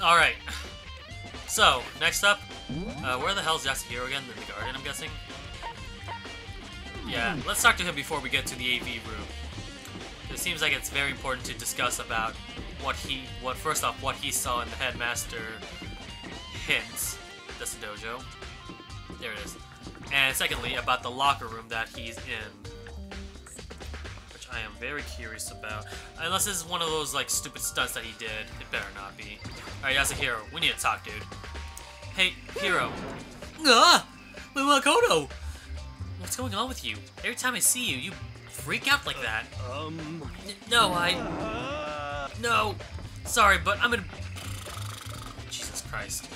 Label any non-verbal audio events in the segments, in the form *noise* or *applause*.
Alright. So, next up, uh, where the hell is Yasuhiro again? In the garden, I'm guessing? Yeah, let's talk to him before we get to the AV room. It seems like it's very important to discuss about what he, what first off, what he saw in the headmaster hints. That's the dojo. There it is. And secondly, about the locker room that he's in. I am very curious about. Unless this is one of those, like, stupid stunts that he did. It better not be. Alright, Yasuhiro, we need to talk, dude. Hey, Hiro. Ah! My Makoto! What's going on with you? Every time I see you, you freak out like that. Um. N- No, I... No! Sorry, but I'm in... Jesus Christ.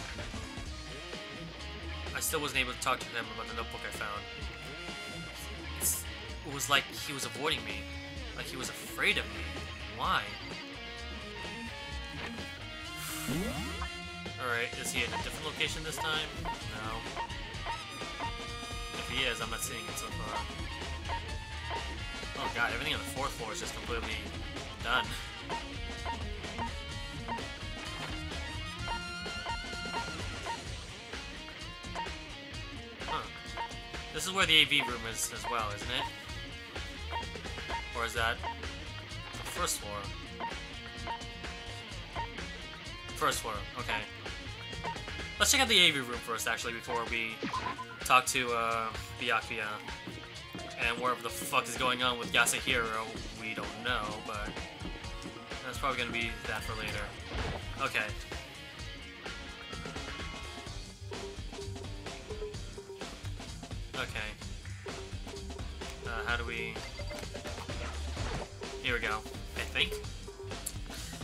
I still wasn't able to talk to him about the notebook I found. It's, it was like he was avoiding me. Like he was afraid of me. Why? Alright, is he in a different location this time? No. If he is, I'm not seeing it so far. Oh god, everything on the fourth floor is just completely done. This is where the AV room is as well, isn't it? Or is that the first floor? First floor, okay. Let's check out the AV room first, actually, before we talk to uh, Byakuya. And whatever the fuck is going on with Yasuhiro, we don't know, but that's probably gonna be that for later. Okay. Okay. Uh, how do we... think.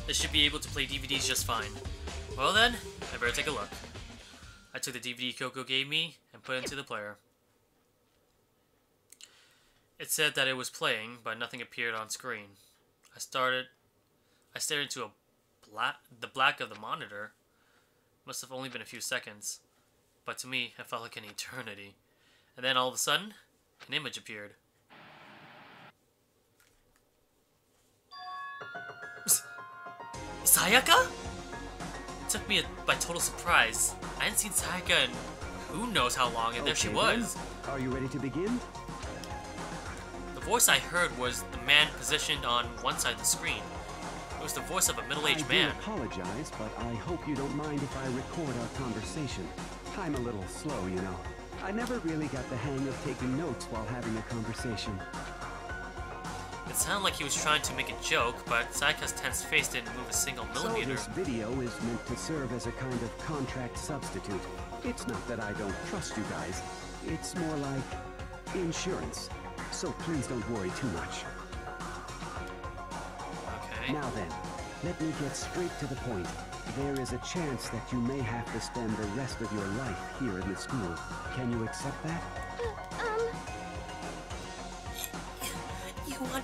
This should be able to play DVDs just fine. Well then, I better take a look. I took the DVD Coco gave me and put it into the player. It said that it was playing, but nothing appeared on screen. I started. I stared into a black, the black of the monitor. Must have only been a few seconds, but to me, it felt like an eternity. And then all of a sudden, an image appeared. Sayaka? It took me by total surprise. I hadn't seen Sayaka in who knows how long, and there she Okay, then. was. Are you ready to begin? The voice I heard was the man positioned on one side of the screen. It was the voice of a middle-aged man. I apologize, but I hope you don't mind if I record our conversation. I'm a little slow, you know. I never really got the hang of taking notes while having a conversation. It sounded like he was trying to make a joke, but Sayaka's tense face didn't move a single millimeter. So millimeter. this video is meant to serve as a kind of contract substitute. It's not that I don't trust you guys. It's more like insurance. So please don't worry too much. Okay. Now then, let me get straight to the point. There is a chance that you may have to spend the rest of your life here in the school. Can you accept that?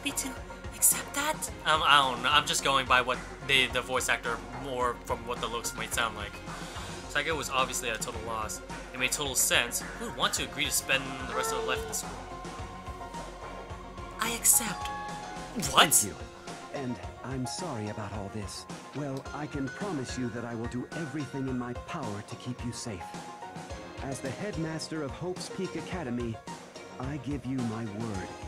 Me to accept that? Um, I don't know. I'm just going by what they, the voice actor, more from what the looks might sound like. Sayaka was obviously at a total loss. It made total sense. Who would want to agree to spend the rest of their life in the school? I accept. What? Thank you. And I'm sorry about all this. Well, I can promise you that I will do everything in my power to keep you safe. As the headmaster of Hope's Peak Academy, I give you my word.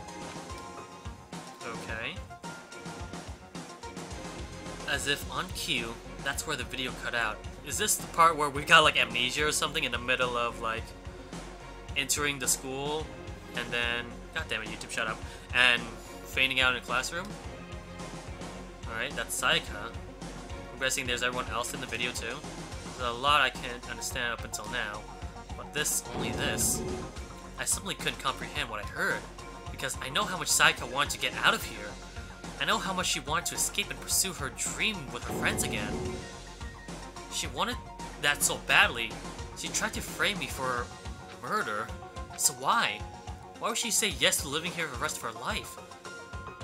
As if on cue, that's where the video cut out. Is this the part where we got like amnesia or something in the middle of like entering the school and then god damn it YouTube shut up and fainting out in a classroom? Alright, that's Sayaka. I'm guessing there's everyone else in the video too. There's a lot I can't understand up until now. But this, only this. I simply couldn't comprehend what I heard because I know how much Sayaka wanted to get out of here. I know how much she wanted to escape and pursue her dream with her friends again. She wanted that so badly. She tried to frame me for murder. So why? Why would she say yes to living here for the rest of her life?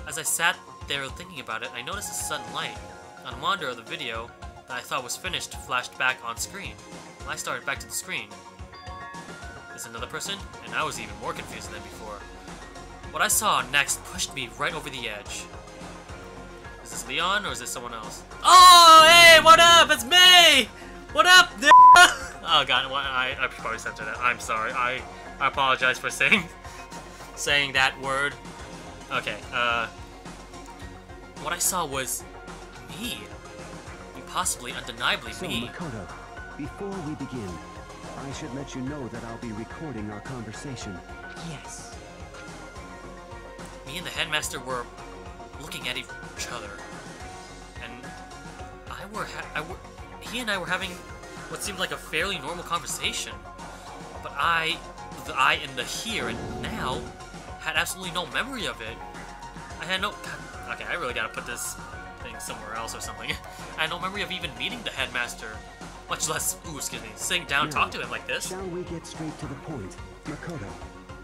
As I sat there thinking about it, I noticed a sudden light. On of the video that I thought was finished flashed back on screen. I started back to the screen. Is another person? And I was even more confused than before. What I saw next pushed me right over the edge. Is this Leon or is this someone else? Oh, hey, what up? It's me! What up, *laughs* Oh god, well, I, I probably said that. I'm sorry. I, I apologize for *laughs* saying saying that word. Okay, uh... What I saw was me. Possibly, undeniably so, me. Makoto, before we begin, I should let you know that I'll be recording our conversation. Yes. Me and the headmaster were looking at each other, and I were, I were he and I were having what seemed like a fairly normal conversation, but I, the I in the here and now, had absolutely no memory of it. I had no. Okay, I really gotta put this thing somewhere else or something. *laughs* I had no memory of even meeting the headmaster, much less, ooh, excuse me, sitting down and talk to him like this. Shall we get straight to the point? Makoto,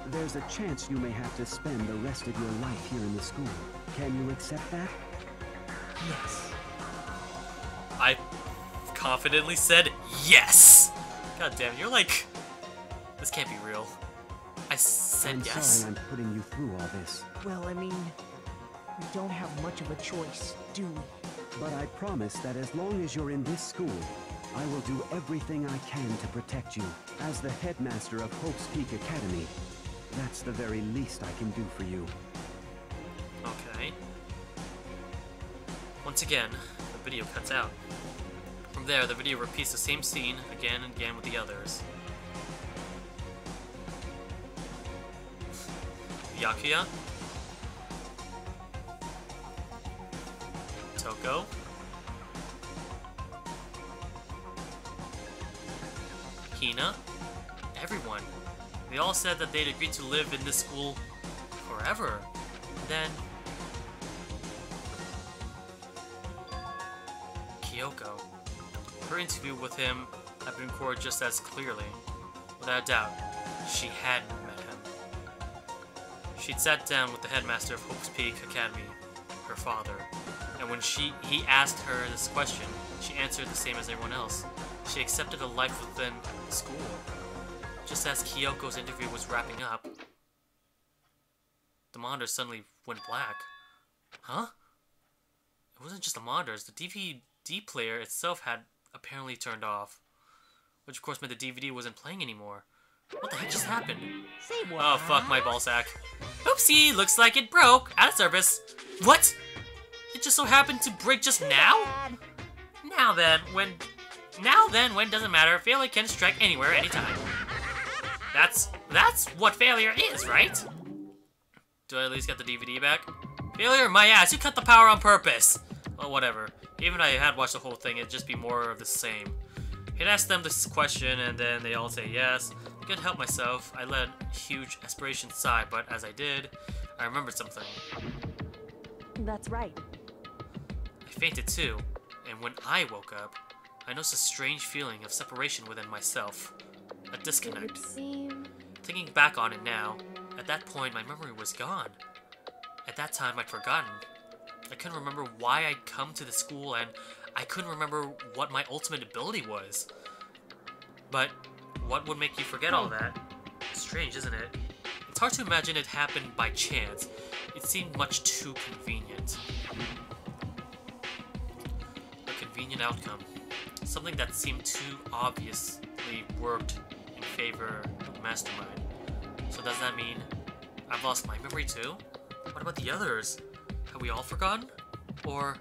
there's a chance you may have to spend the rest of your life here in the school. Can you accept that? Yes. I confidently said yes! God damn, you're like... This can't be real. I said I'm yes. sorry I'm putting you through all this. Well, I mean, we don't have much of a choice, do we? But I promise that as long as you're in this school, I will do everything I can to protect you. As the headmaster of Hope's Peak Academy, that's the very least I can do for you. Once again, the video cuts out. From there, the video repeats the same scene again and again with the others. Byakuya. Toko. Hina. Everyone. They all said that they'd agreed to live in this school forever. then... Kyoko. Her interview with him had been recorded just as clearly. Without a doubt, she had met him. She'd sat down with the headmaster of Hope's Peak Academy, her father, and when she he asked her this question, she answered the same as everyone else. She accepted a life within school. Just as Kyoko's interview was wrapping up, the monitor suddenly went black. Huh? It wasn't just the monitors, the DVD player itself had apparently turned off. Which of course meant the DVD wasn't playing anymore. What the heck just happened? Oh fuck my ballsack. Oopsie, looks like it broke. Out of service. What? It just so happened to break just now? Now then, when... Now then, when doesn't matter, failure can strike anywhere, anytime. That's... That's what failure is, right? Do I at least get the DVD back? Failure, my ass, you cut the power on purpose! Well, whatever. Even if I had watched the whole thing, it'd just be more of the same. He'd ask them this question, and then they all say yes. I couldn't help myself. I let a huge aspiration sigh, but as I did, I remembered something. That's right. I fainted too, and when I woke up, I noticed a strange feeling of separation within myself. A disconnect. seem. Thinking back on it now, at that point my memory was gone. At that time I'd forgotten. I couldn't remember why I'd come to the school and I couldn't remember what my ultimate ability was. But what would make you forget all hmm. that? Strange, isn't it? It's hard to imagine it happened by chance. It seemed much too convenient. A convenient outcome. Something that seemed too obviously worked in favor of the mastermind. So does that mean I've lost my memory too? What about the others? Have we all forgotten? Or...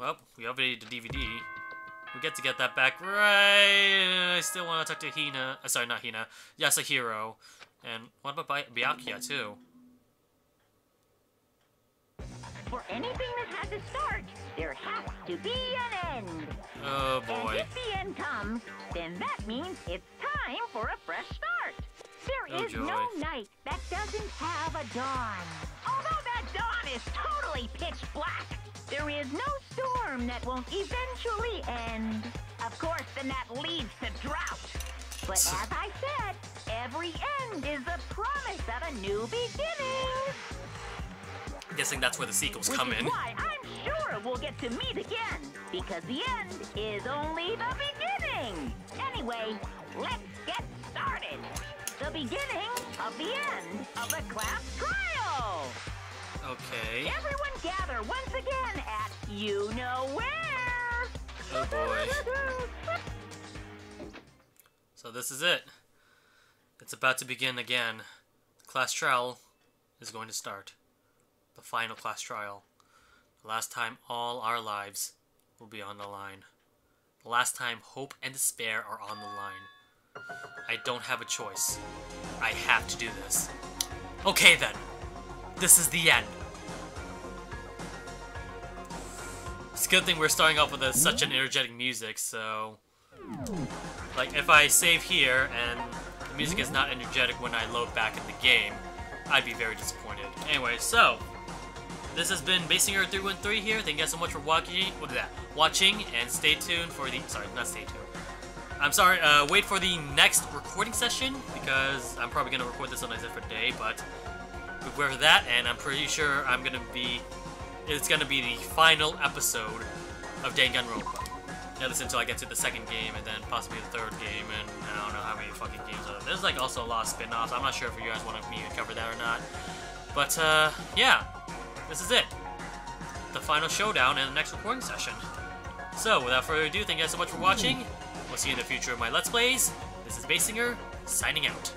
Well, we updated the DVD. We get to get that back right... I still want to talk to Hina... Uh, sorry, not Hina. Yasuhiro. And what about By- Byakuya too? For anything that has a start, there has to be an end. Oh boy. And if the end comes, then that means it's time for a fresh start. There Oh, is no night that doesn't have a dawn. Dawn is totally pitch black, there is no storm that won't eventually end. Of course, then that leads to drought. But *laughs* as I said, every end is the promise of a new beginning. I'm Guessing that's where the sequels Which come in. why I'm sure we'll get to meet again, because the end is only the beginning. Anyway, let's get started. The beginning of the end of the class trial. Okay. Everyone gather once again at you know where. Oh boy. *laughs* So this is it. It's about to begin again. Class trial is going to start. The final class trial. The last time all our lives will be on the line. The last time hope and despair are on the line. I don't have a choice. I have to do this. Okay then. This is the end. A good thing we're starting off with a, such an energetic music, so... Like, if I save here and the music is not energetic when I load back in the game, I'd be very disappointed. Anyway, so... This has been BassSinger 313 here. Thank you guys so much for watching, what is that? watching, and stay tuned for the... Sorry, not stay tuned. I'm sorry, uh, wait for the next recording session, because I'm probably going to record this on a different day, but prepare for that, and I'm pretty sure I'm going to be... It's going to be the final episode of Danganronpa. At least until I get to the second game, and then possibly the third game, and I don't know how many fucking games are there. There's like also a lot of spin-offs. I'm not sure if you guys want me to cover that or not. But, uh, yeah. This is it. The final showdown and the next recording session. So, without further ado, thank you guys so much for watching. We'll see you in the future of my Let's Plays. This is BassSinger, signing out.